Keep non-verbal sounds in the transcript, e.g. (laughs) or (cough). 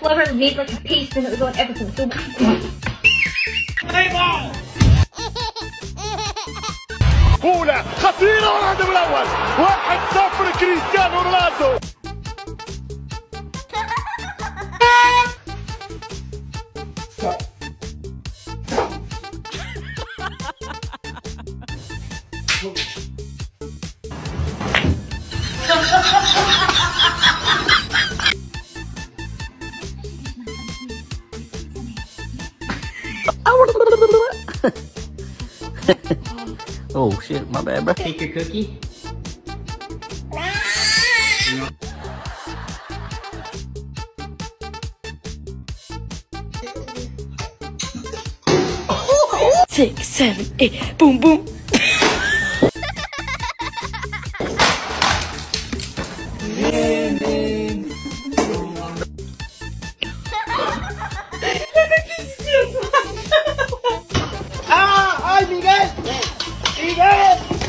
whoever made like a paste and it was on everything. So اولى خطيره والهدف الاول 1-0 كريستيانو رونالدو oh (laughs) Oh, shit, my bad, bro. Take your cookie. Six, seven, eight, boom, boom. Miguel? Yes. Miguel!